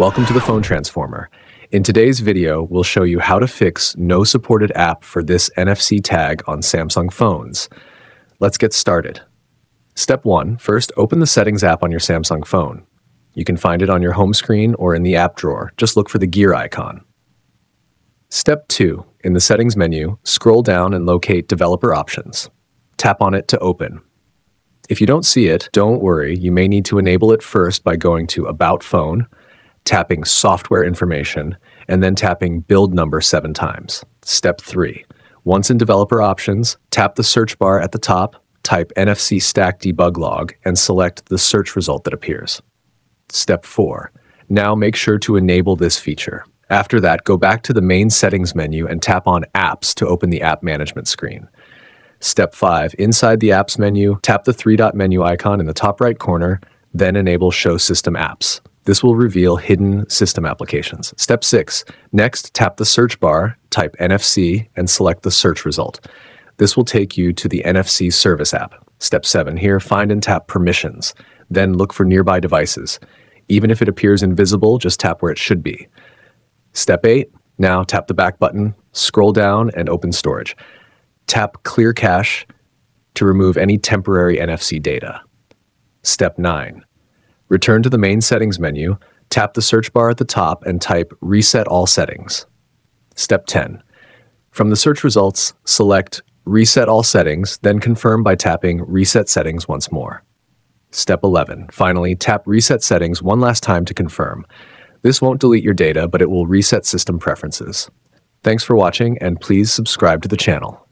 Welcome to the Phone Transformer. In today's video, we'll show you how to fix no supported app for this NFC tag on Samsung phones. Let's get started. Step 1. First, open the Settings app on your Samsung phone. You can find it on your home screen or in the app drawer. Just look for the gear icon. Step 2. In the Settings menu, scroll down and locate Developer Options. Tap on it to open. If you don't see it, don't worry. You may need to enable it first by going to About Phone, tapping Software Information, and then tapping Build Number seven times. Step 3. Once in Developer Options, tap the search bar at the top, type NFC Stack Debug Log, and select the search result that appears. Step 4. Now make sure to enable this feature. After that, go back to the main settings menu and tap on Apps to open the app management screen. Step 5. Inside the Apps menu, tap the three dot menu icon in the top right corner, then enable Show System Apps. This will reveal hidden system applications. Step 6. Next, tap the search bar, type NFC, and select the search result. This will take you to the NFC Service app. Step 7. Here, find and tap Permissions. Then look for nearby devices. Even if it appears invisible, just tap where it should be. Step 8. Now tap the back button, scroll down, and open storage. Tap Clear Cache to remove any temporary NFC data. Step 9. Return to the main settings menu, tap the search bar at the top, and type Reset All Settings. Step 10. From the search results, select Reset All Settings, then confirm by tapping Reset Settings once more. Step 11. Finally, tap Reset Settings one last time to confirm. This won't delete your data, but it will reset system preferences. Thanks for watching, and please subscribe to the channel.